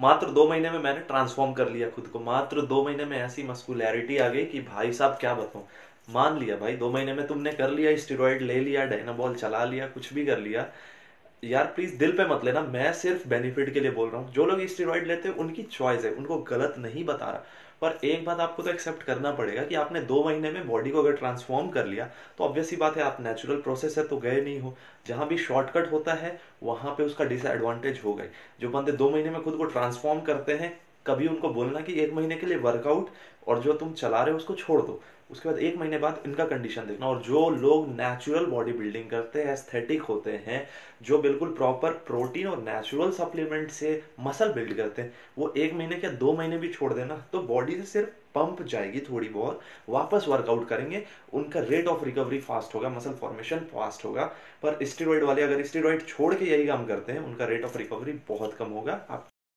मात्र दो महीने में मैंने ट्रांसफॉर्म कर लिया खुद को। मात्र दो महीने में ऐसी मस्कुलैरिटी आ गई कि भाई साहब क्या बताऊँ? मान लिया भाई, दो महीने में तुमने कर लिया स्टेरॉइड ले लिया डायनाबॉल चला लिया, कुछ भी कर लिया। यार प्लीज़ दिल पे मत लेना, मैं सिर्फ़ बेनिफिट के लिए बोल रहा हूँ। जो लोग स्टेरॉइड लेते हैं, उनकी चॉइस है, उनको गलत नहीं बता रहा। पर एक बात आपको तो एक्सेप्ट करना पड़ेगा कि आपने दो महीने में बॉडी को अगर ट्रांसफॉर्म कर लिया तो ऑब्वियस ही बात है, आप नेचुरल प्रोसेस है तो गए नहीं हो। जहाँ भी शॉर्टकट होता है, वहाँ पे उसका डिसएडवांटेज हो गए। जो बंदे दो महीने में खुद को ट्रांसफॉर्म करते हैं कभी उनको बोलना कि एक महीने के लिए वर्कआउट और जो तुम चला रहे हो उसको छोड़ दो। उसके बाद एक महीने बाद इनका कंडीशन देखना। और जो लोग नेचुरल बॉडी बिल्डिंग करते हैं एस्थेटिक होते हैं, जो बिल्कुल प्रॉपर प्रोटीन और नेचुरल सप्लीमेंट से मसल बिल्ड करते हैं, वो एक महीने के दो महीने भी छोड़ देना। तो बॉडी से सिर्फ़ पंप जाएगी थोड़ी बहुत, वापस वर्कआउट करेंगे। उनका रेट ऑफ़ रिकवरी फास्ट होगा मसल फॉर्मेशन फास्ट होगा। पर स्टेरॉइड वाले अगर स्टेरॉइड छोड़ के यही काम करते हैं, उनका रेट ऑफ़ रिकवरी बहुत कम होगा। आप